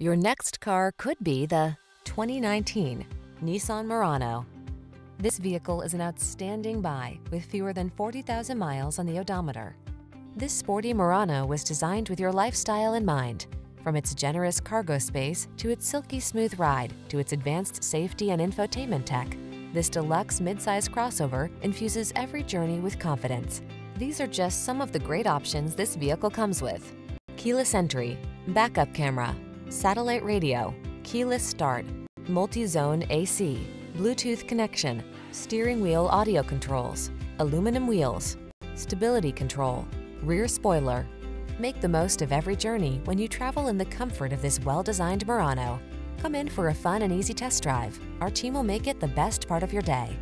Your next car could be the 2019 Nissan Murano. This vehicle is an outstanding buy with fewer than 40,000 miles on the odometer. This sporty Murano was designed with your lifestyle in mind. From its generous cargo space to its silky smooth ride to its advanced safety and infotainment tech, this deluxe midsize crossover infuses every journey with confidence. These are just some of the great options this vehicle comes with. Keyless entry, backup camera, satellite radio, keyless start, multi-zone AC, Bluetooth connection, steering wheel audio controls, aluminum wheels, stability control, rear spoiler. Make the most of every journey when you travel in the comfort of this well-designed Murano. Come in for a fun and easy test drive. Our team will make it the best part of your day.